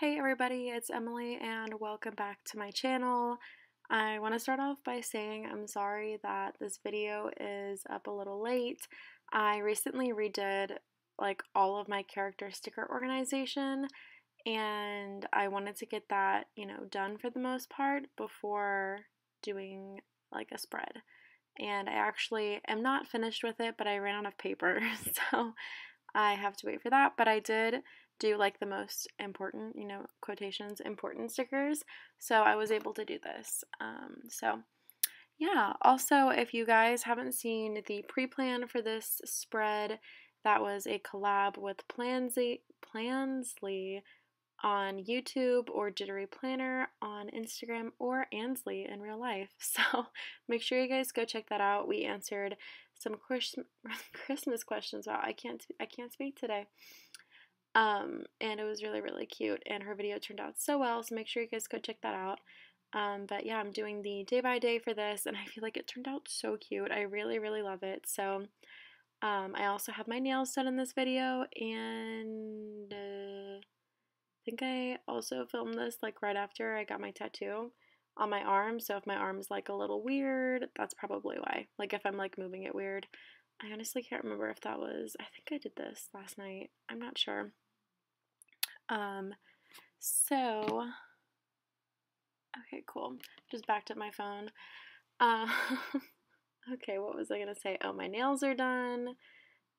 Hey everybody, it's Emily and welcome back to my channel. I want to start off by saying I'm sorry that this video is up a little late. I recently redid like all of my character sticker organization and I wanted to get that, you know, done for the most part before doing like a spread. And I actually am not finished with it, but I ran out of paper, so I have to wait for that. But I did do like the most important, you know, quotations, important stickers. So I was able to do this. Um, so yeah, also, if you guys haven't seen the pre plan for this spread, that was a collab with Plansly, Plansly on YouTube or Jittery Planner on Instagram or Ansley in real life. So make sure you guys go check that out. We answered some Christmas questions. Wow, I can't I can't speak today. Um, and it was really, really cute. And her video turned out so well, so make sure you guys go check that out. Um, but yeah, I'm doing the day by day for this, and I feel like it turned out so cute. I really, really love it. So um, I also have my nails done in this video, and uh, I think I also filmed this like right after I got my tattoo on my arm. So if my arm is like a little weird, that's probably why. Like if I'm like moving it weird. I honestly can't remember if that was, I think I did this last night. I'm not sure. Um, so, okay, cool. Just backed up my phone. Uh, okay, what was I going to say? Oh, my nails are done.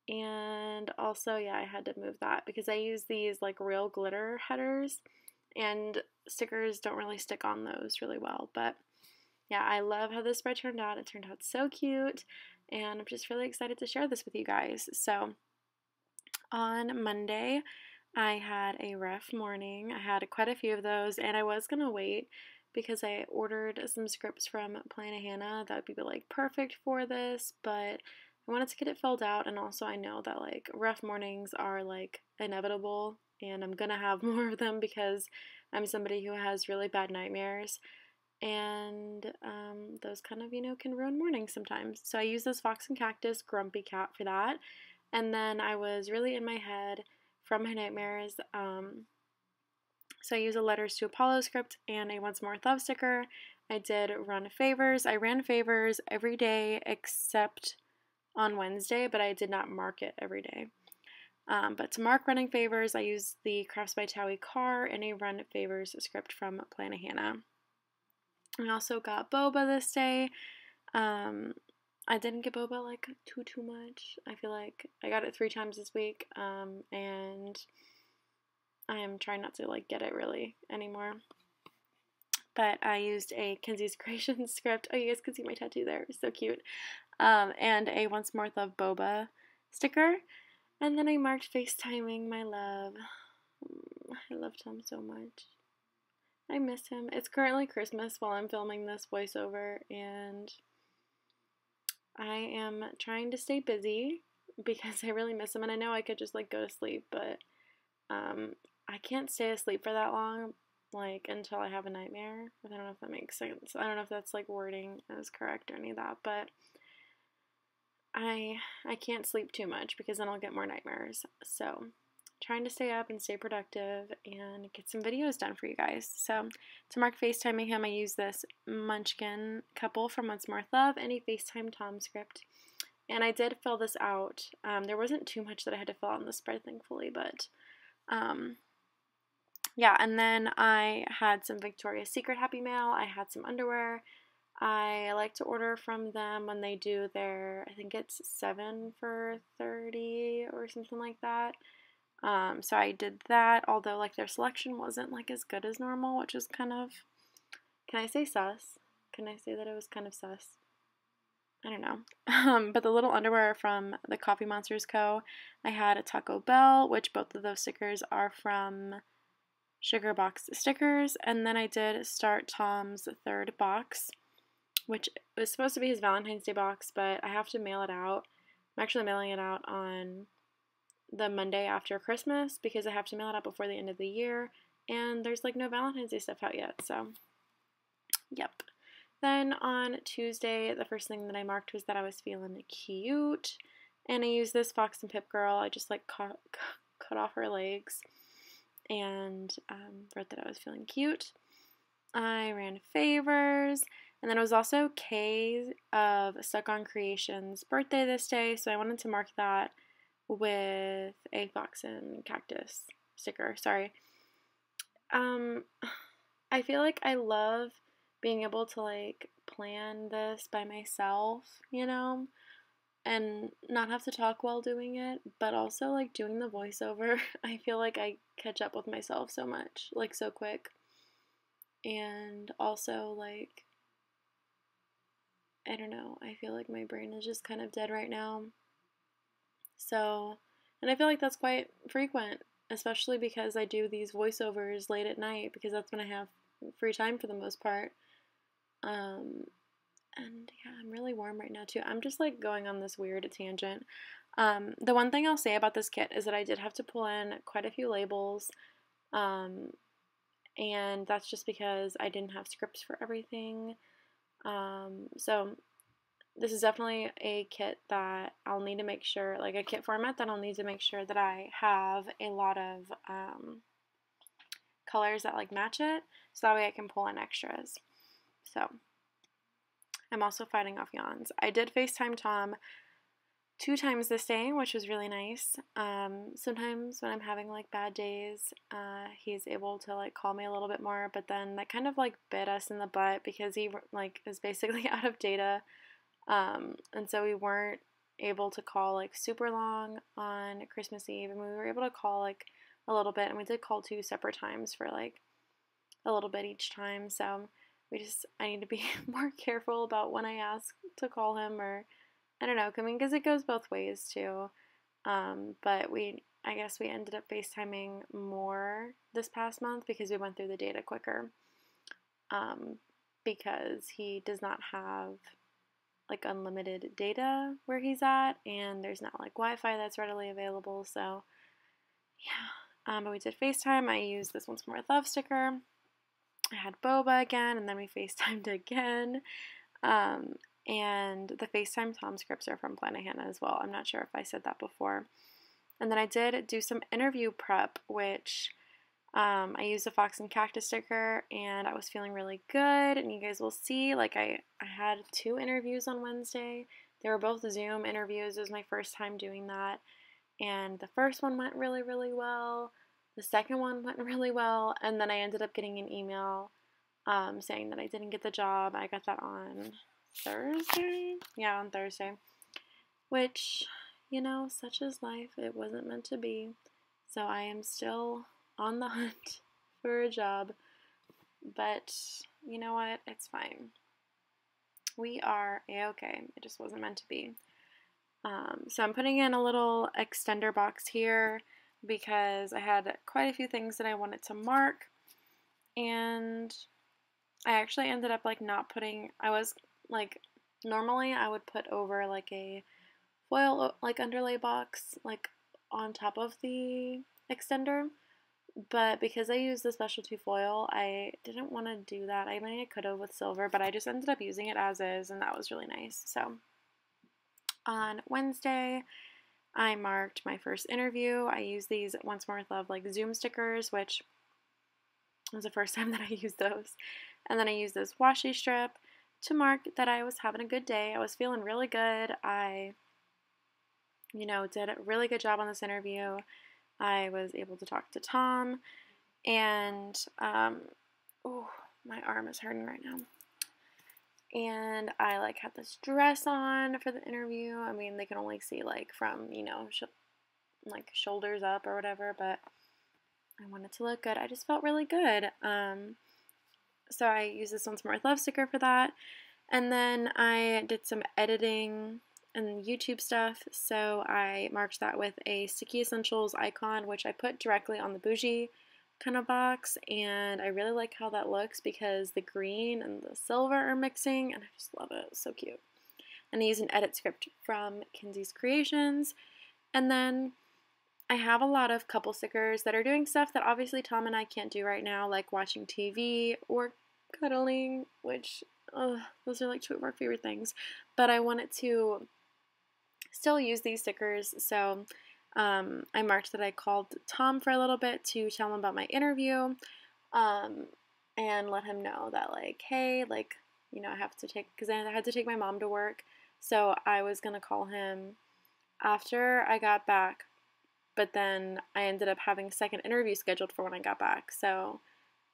And also, yeah, I had to move that because I use these like real glitter headers and stickers don't really stick on those really well. But yeah, I love how this spread turned out. It turned out so cute and I'm just really excited to share this with you guys. So, on Monday, I had a rough morning. I had quite a few of those, and I was gonna wait because I ordered some scripts from Plannahannah that would be like perfect for this, but I wanted to get it filled out, and also I know that like rough mornings are like inevitable, and I'm gonna have more of them because I'm somebody who has really bad nightmares and um, those kind of, you know, can ruin mornings sometimes. So I use this Fox and Cactus Grumpy Cat for that. And then I was really in my head from my nightmares. Um, so I use a Letters to Apollo script and a Once More Love sticker. I did run favors. I ran favors every day except on Wednesday, but I did not mark it every day. Um, but to mark running favors, I used the Crafts by Thaowie car and a run favors script from Plannahannah. I also got boba this day. Um, I didn't get boba like too too much. I feel like I got it three times this week, um, and I am trying not to like get it really anymore. But I used a Kinzi's Creations script. Oh, you guys can see my tattoo there. So cute. Um, and a Once More Love Boba sticker. And then I marked FaceTiming my love. I loved him so much. I miss him. It's currently Christmas while I'm filming this voiceover, and I am trying to stay busy because I really miss him. And I know I could just like go to sleep, but um, I can't stay asleep for that long, like until I have a nightmare. I don't know if that makes sense. I don't know if that's like wording is correct or any of that, but I I can't sleep too much because then I'll get more nightmares. So trying to stay up and stay productive and get some videos done for you guys. So to mark FaceTiming him, I use this Munchkin couple from Once More Love and a FaceTime Tom script. And I did fill this out. Um, there wasn't too much that I had to fill out in the spread, thankfully, but um, yeah. And then I had some Victoria's Secret Happy Mail. I had some underwear. I like to order from them when they do their, I think it's 7 for 30 or something like that. Um, so I did that, although like their selection wasn't like as good as normal, which is kind of, can I say sus? Can I say that it was kind of sus? I don't know. Um, but the little underwear from the Coffee Monsterz Co. I had a Taco Bell, which both of those stickers are from Sugar Box Stickers. And then I did start Tom's third box, which was supposed to be his Valentine's Day box, but I have to mail it out. I'm actually mailing it out on the Monday after Christmas because I have to mail it out before the end of the year. And there's like no Valentine's Day stuff out yet. So, yep. Then on Tuesday, the first thing that I marked was that I was feeling cute. And I used this Fox and Pip girl. I just like cut, cut off her legs. and um, wrote that I was feeling cute. I ran favors, and then it was also Kay of Stuck on Creations' birthday this day, so I wanted to mark that with a fox and cactus sticker. Sorry. Um, I feel like I love being able to like plan this by myself, you know, and not have to talk while doing it, but also like doing the voiceover. I feel like I catch up with myself so much, like so quick. And also, like, I don't know, I feel like my brain is just kind of dead right now. So, and I feel like that's quite frequent, especially because I do these voiceovers late at night because that's when I have free time for the most part. Um, and yeah, I'm really warm right now too. I'm just like going on this weird tangent. Um, the one thing I'll say about this kit is that I did have to pull in quite a few labels. Um, and that's just because I didn't have scripts for everything. Um, so this is definitely a kit that I'll need to make sure, like a kit format that I'll need to make sure that I have a lot of um, colors that like match it, so that way I can pull in extras. So I'm also fighting off yawns. I did FaceTime Tom two times this day, which was really nice. Um, sometimes when I'm having like bad days, uh, he's able to like call me a little bit more, but then that kind of like bit us in the butt because he like is basically out of data, um, and so we weren't able to call like super long on Christmas Eve, and we were able to call like a little bit, and we did call two separate times for like a little bit each time. So we just I need to be more careful about when I ask to call him or I don't know, I mean because it goes both ways too. Um, but we I guess we ended up FaceTiming more this past month because we went through the data quicker. Um, because he does not have like unlimited data where he's at, and there's not like Wi Fi that's readily available. So, yeah. Um, but we did FaceTime. I used this Once More with Love sticker. I had boba again, and then we FaceTimed again. Um, and the FaceTime Tom scripts are from Plannahannah as well. I'm not sure if I said that before. And then I did do some interview prep, which um, I used a Fox and Cactus sticker, and I was feeling really good. And you guys will see, like, I, I had two interviews on Wednesday. They were both Zoom interviews. It was my first time doing that. And the first one went really, really well. The second one went really well, and then I ended up getting an email um, saying that I didn't get the job. I got that on Thursday? Yeah, on Thursday. Which, you know, such is life. It wasn't meant to be. So I am still on the hunt for a job. But you know what? It's fine. We are a okay. It just wasn't meant to be. Um, so I'm putting in a little extender box here because I had quite a few things that I wanted to mark and I actually ended up like not putting I was like normally I would put over like a foil like underlay box like on top of the extender but because I used the specialty foil I didn't want to do that I mean I could have with silver but I just ended up using it as is and that was really nice so on Wednesday I marked my first interview. I used these Once More with Love like Zoom stickers, which was the first time that I used those. And then I used this washi strip to mark that I was having a good day. I was feeling really good. I, you know, did a really good job on this interview. I was able to talk to Tom, and um, oh, my arm is hurting right now and I like had this dress on for the interview. I mean, they can only see like from you know sh- like shoulders up or whatever, but I wanted to look good. I just felt really good. Um, so I used this Once More Love sticker for that, and then I did some editing and YouTube stuff. So I marked that with a Sticky Essentials icon, which I put directly on the bougie kind of box and I really like how that looks because the green and the silver are mixing and I just love it. It's so cute. And I use an edit script from Kinzi's Creations. And then I have a lot of couple stickers that are doing stuff that obviously Tom and I can't do right now, like watching TV or cuddling, which ugh, those are like two of our favorite things. But I wanted to still use these stickers, so Um, I marked that I called Tom for a little bit to tell him about my interview um, and let him know that, like, hey, like, you know, I have to take, because I had to take my mom to work. So I was going to call him after I got back, but then I ended up having a second interview scheduled for when I got back. So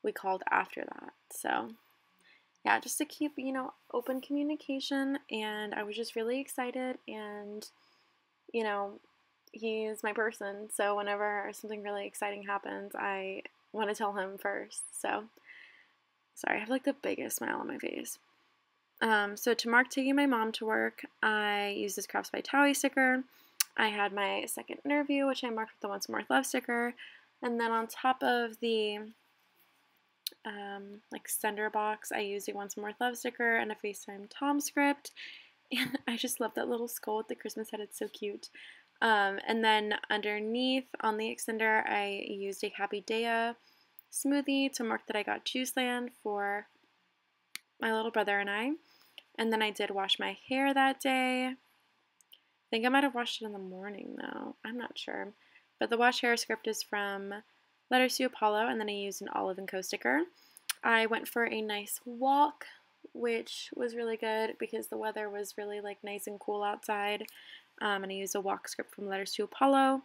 we called after that. So yeah, just to keep, you know, open communication. And I was just really excited. And, you know, he's my person. So whenever something really exciting happens, I want to tell him first. So, sorry, I have like the biggest smile on my face. Um, so to mark taking my mom to work, I used this Crafts by Thaowie sticker. I had my second interview, which I marked with the Once More Love sticker. And then on top of the um, like sender box, I used a Once More Love sticker and a FaceTime Tom script. And I just love that little skull with the Christmas head. It's so cute. Um, and then underneath on the extender, I used a Happy Daya smoothie to mark that I got Juiceland for my little brother and I. And then I did wash my hair that day. I think I might have washed it in the morning though. I'm not sure. But the wash hair script is from Letters to Apollo, and then I used an Olive & Co sticker. I went for a nice walk, which was really good because the weather was really like nice and cool outside. Um, and I used a walk script from Letters to Apollo.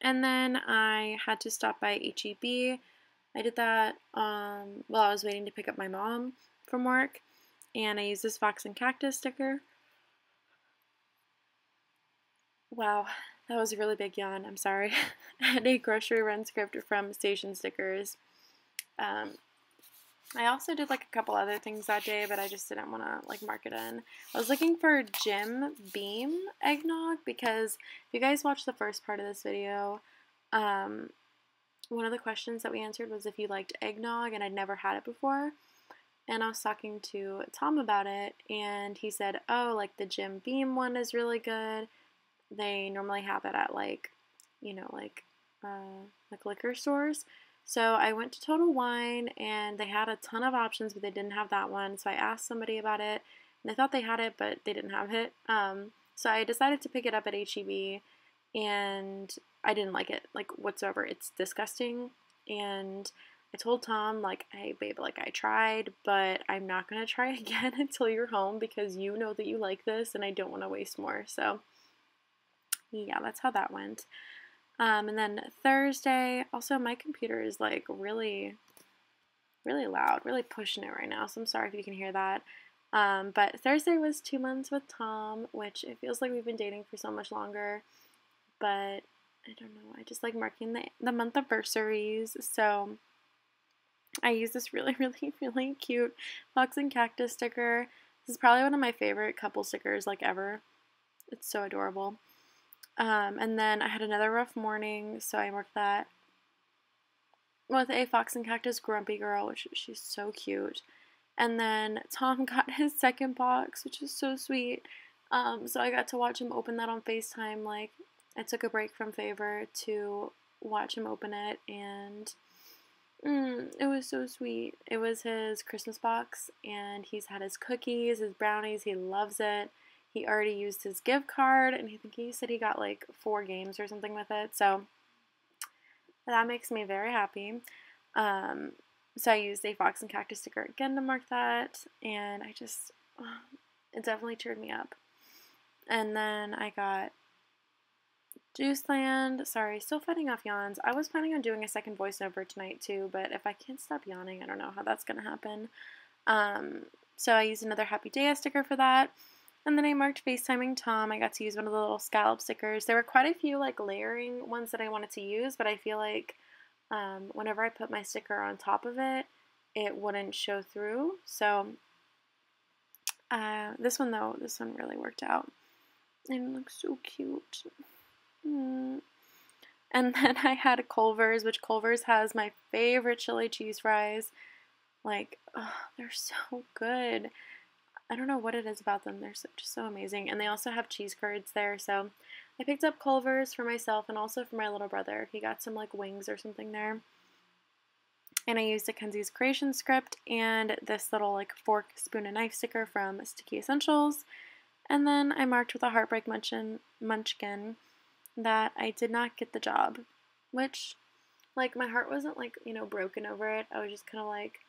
And then I had to stop by HEB. I did that um, while I was waiting to pick up my mom from work. And I used this Fox and Cactus sticker. Wow, that was a really big yawn. I'm sorry. I had a grocery run script from Sadie's Stickers. Um, I also did like a couple other things that day, but I just didn't want to like mark it in. I was looking for Jim Beam eggnog because if you guys watched the first part of this video, um, one of the questions that we answered was if you liked eggnog, and I'd never had it before. And I was talking to Tom about it, and he said, "Oh, like the Jim Beam one is really good. They normally have it at like, you know, like uh, like liquor stores." So I went to Total Wine and they had a ton of options, but they didn't have that one. So I asked somebody about it and they thought they had it, but they didn't have it. Um, so I decided to pick it up at HEB and I didn't like it, like whatsoever. It's disgusting. And I told Tom, like, hey, babe, like, I tried, but I'm not going to try again until you're home because you know that you like this and I don't want to waste more. So, yeah, that's how that went. Um, and then Thursday, also my computer is like really, really loud, really pushing it right now. So I'm sorry if you can hear that. Um, but Thursday was two months with Tom, which it feels like we've been dating for so much longer. But I don't know. I just like marking the the month of bursaries. So I use this really, really, really cute Fox and Cactus sticker. This is probably one of my favorite couple stickers like ever. It's so adorable. Um, and then I had another rough morning, so I worked that with a Fox and Cactus Grumpy Girl, which she's so cute. And then Tom got his second box, which is so sweet. Um, so I got to watch him open that on FaceTime. Like, I took a break from Favor to watch him open it, and mm, it was so sweet. It was his Christmas box, and he's had his cookies, his brownies. He loves it. He already used his gift card, and I think he said he got like four games or something with it. So that makes me very happy. Um, so I used a Fox and Cactus sticker again to mark that, and I just, it definitely cheered me up. And then I got Juiceland. Sorry, still fighting off yawns. I was planning on doing a second voiceover tonight too, but if I can't stop yawning, I don't know how that's going to happen. Um, so I used another Happy Day sticker for that. And then I marked FaceTiming Tom. I got to use one of the little scallop stickers. There were quite a few like layering ones that I wanted to use, but I feel like um, whenever I put my sticker on top of it, it wouldn't show through. So uh, this one though, this one really worked out. And it looks so cute. Mm. And then I had Culver's, which Culver's has my favorite chili cheese fries. Like, oh, they're so good. I don't know what it is about them. They're so, just so amazing. And they also have cheese curds there. So I picked up Culver's for myself and also for my little brother. He got some like wings or something there. And I used a Kinzi's Creation script and this little like fork, spoon, and knife sticker from Sticky Essentials. And then I marked with a Heartbreak Munchin, Munchkin. that I did not get the job, which, like, my heart wasn't, like, you know, broken over it. I was just kind of like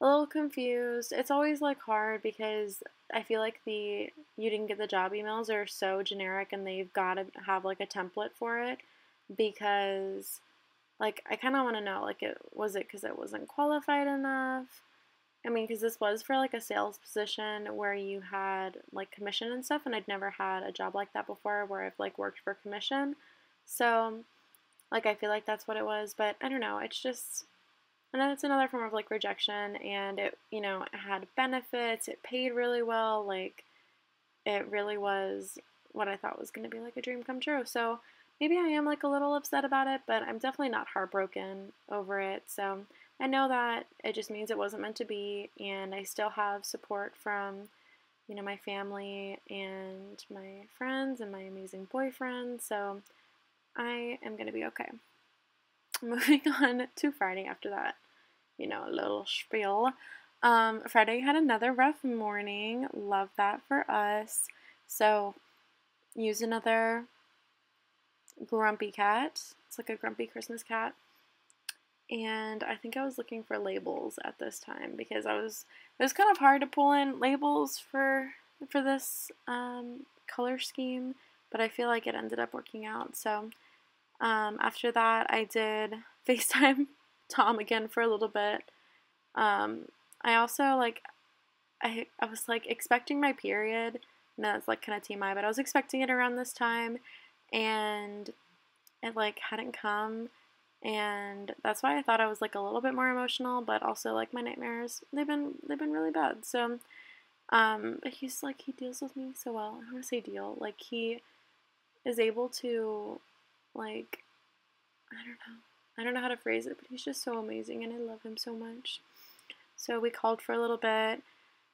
a little confused. It's always, like, hard because I feel like the you didn't get the job emails are so generic and they've got to have, like, a template for it because, like, I kind of want to know, like, it was it because it wasn't qualified enough? I mean, because this was for like a sales position where you had like commission and stuff, and I'd never had a job like that before where I've like worked for commission. So, like, I feel like that's what it was, but I don't know. It's just, and that's another form of like rejection, and it, you know, it had benefits, it paid really well, like, it really was what I thought was going to be like a dream come true. So, maybe I am like a little upset about it, but I'm definitely not heartbroken over it. So, I know that it just means it wasn't meant to be, and I still have support from, you know, my family and my friends and my amazing boyfriend, so I am going to be okay. Moving on to Friday after that, you know, a little spiel. Um, Friday had another rough morning. Love that for us. So, use another grumpy cat. It's like a grumpy Christmas cat and I think I was looking for labels at this time because I was it was kind of hard to pull in labels for for this um, color scheme, but I feel like it ended up working out. So um, after that, I did FaceTime Tom again for a little bit. Um, I also like I I was like expecting my period. and that's like kind of TMI, but I was expecting it around this time, and it like hadn't come and that's why I thought I was like a little bit more emotional, but also like my nightmares they've been they've been really bad. So um but he's like he deals with me so well. I want to say deal. Like he is able to like I don't know. I don't know how to phrase it, but he's just so amazing and I love him so much. So we called for a little bit.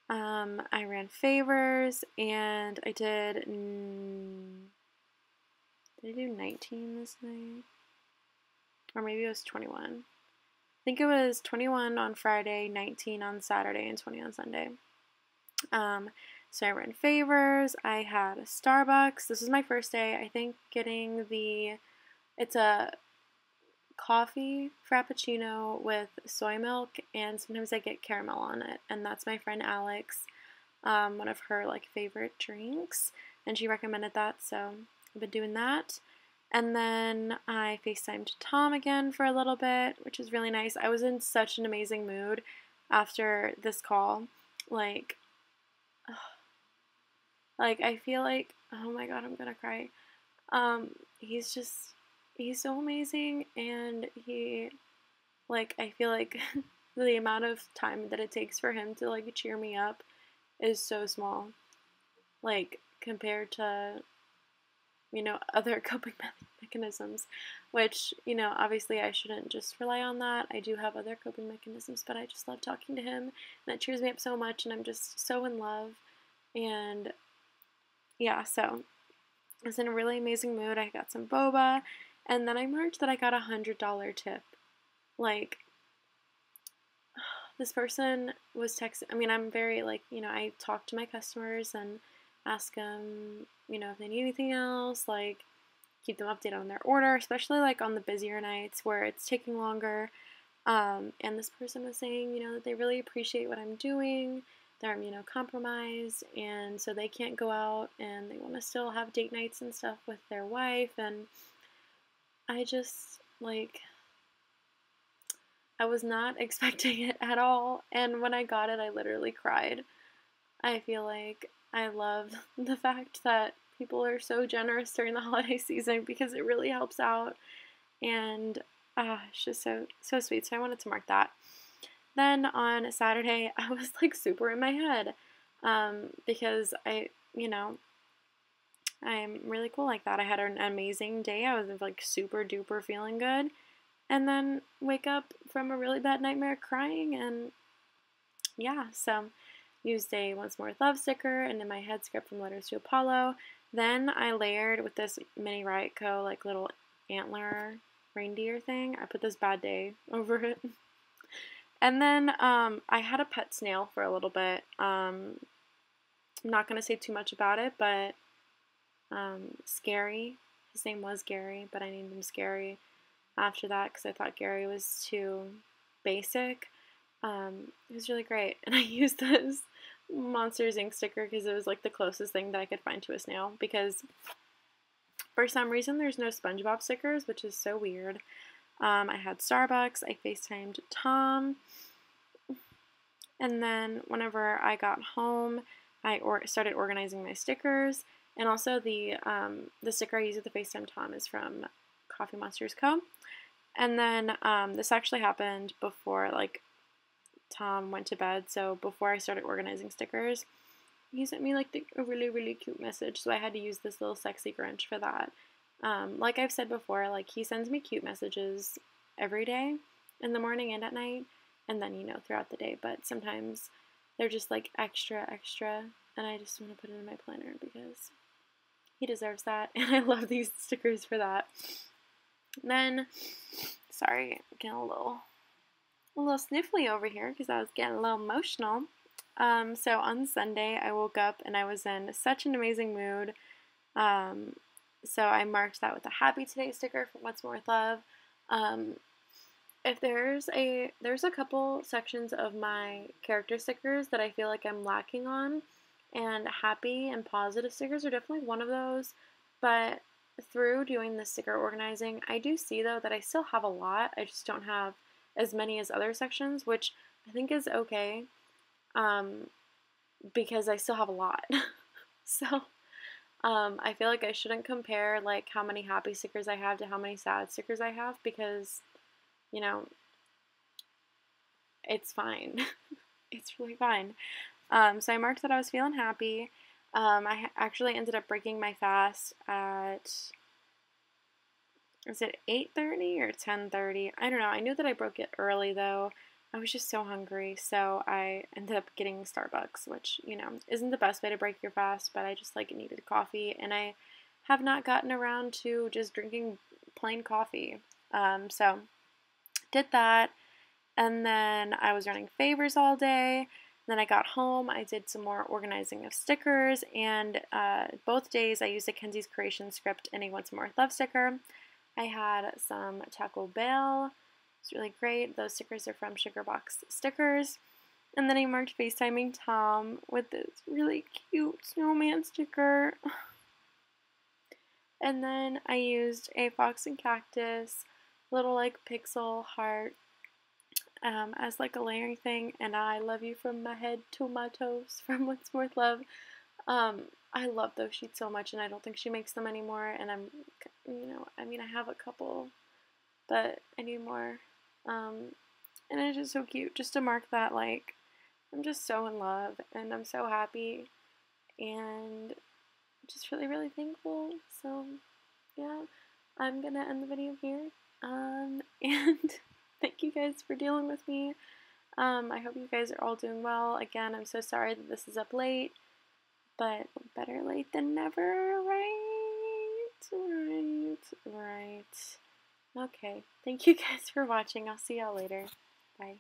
Um, I ran favors and I did. Mm, did I do 19 this night? or maybe it was 21. I think it was 21 on Friday, 19 on Saturday, and 20 on Sunday. Um, so I ran favors. I had a Starbucks. This was my first day. I think getting the, it's a coffee frappuccino with soy milk, and sometimes I get caramel on it. And that's my friend Alex, um, one of her like favorite drinks, and she recommended that. So I've been doing that. And then I FaceTimed Tom again for a little bit, which is really nice. I was in such an amazing mood after this call. Like, like I feel like, oh my god, I'm gonna cry. Um, he's just, he's so amazing, and he, like, I feel like the amount of time that it takes for him to like cheer me up is so small. Like, compared to you know, other coping mechanisms, which, you know, obviously I shouldn't just rely on that. I do have other coping mechanisms, but I just love talking to him, and it cheers me up so much, and I'm just so in love. And yeah, so I was in a really amazing mood. I got some boba, and then I marked that I got a hundred dollar tip. Like, this person was texting. I mean, I'm very like, you know, I talk to my customers and ask them, you know, if they need anything else, like keep them updated on their order, especially like on the busier nights where it's taking longer. Um, and this person was saying, you know, that they really appreciate what I'm doing. They're immunocompromised, and so they can't go out and they want to still have date nights and stuff with their wife. And I just, like, I was not expecting it at all. And when I got it, I literally cried. I feel like I love the fact that people are so generous during the holiday season because it really helps out. And uh, it's just so, so sweet. So I wanted to mark that. Then on Saturday, I was like super in my head um, because I, you know, I'm really cool like that. I had an amazing day. I was like super duper feeling good. And then wake up from a really bad nightmare crying. And yeah, so used a Once More Love sticker and then my head script from Letters to Apollo. Then I layered with this mini Riot Co. like little antler reindeer thing. I put this bad day over it. and then um, I had a pet snail for a little bit. Um, I'm not going to say too much about it, but um, scary. His name was Gary, but I named him Scary after that because I thought Gary was too basic. Um, it was really great, and I used this Monsters Inc. sticker because it was like the closest thing that I could find to a snail. Because for some reason, there's no SpongeBob stickers, which is so weird. Um, I had Starbucks. I FaceTimed Tom. And then whenever I got home, I or- started organizing my stickers. And also the um, the sticker I use with the FaceTime Tom is from Coffee Monsterz Co. And then um, this actually happened before like Tom went to bed. So before I started organizing stickers, he sent me like the, a really really cute message. So I had to use this little sexy Grinch for that. Um, like I've said before, like he sends me cute messages every day, in the morning and at night, and then you know throughout the day. But sometimes they're just like extra extra, and I just want to put it in my planner because he deserves that, and I love these stickers for that. Then, sorry, I'm getting a little, a little sniffly over here because I was getting a little emotional. Um, so on Sunday, I woke up and I was in such an amazing mood. Um, so I marked that with a happy today sticker from Once More with Love. Um, if there's a there's a couple sections of my character stickers that I feel like I'm lacking on, and happy and positive stickers are definitely one of those. But through doing the sticker organizing, I do see though that I still have a lot. I just don't have as many as other sections, which I think is okay um, because I still have a lot. so um, I feel like I shouldn't compare like how many happy stickers I have to how many sad stickers I have because, you know, it's fine. it's really fine. Um, so I marked that I was feeling happy. Um, I actually ended up breaking my fast at is it 8:30 or 10:30? I don't know. I knew that I broke it early though. I was just so hungry, so I ended up getting Starbucks, which, you know, isn't the best way to break your fast, but I just like needed coffee and I have not gotten around to just drinking plain coffee. Um, so did that and then I was running favors all day then I got home, I did some more organizing of stickers, and uh, both days I used a Kinzi's Creation script and a Once More Love sticker. I had some Taco Bell. It's really great. Those stickers are from Sugarbox Stickers. And then I marked FaceTiming Tom with this really cute snowman sticker. and then I used a Fox and Cactus little like pixel heart um, as like a layering thing. And I love you from my head to my toes from Once More Love. Um, I love those sheets so much, and I don't think she makes them anymore. And I'm, you know, I mean, I have a couple, but I need more. Um, and it's just so cute, just to mark that, like, I'm just so in love, and I'm so happy, and just really, really thankful. So, yeah, I'm gonna end the video here. Um, and thank you guys for dealing with me. Um, I hope you guys are all doing well. Again, I'm so sorry that this is up late, but better late than never, right? Right, right. Okay, thank you guys for watching. I'll see y'all later. Bye.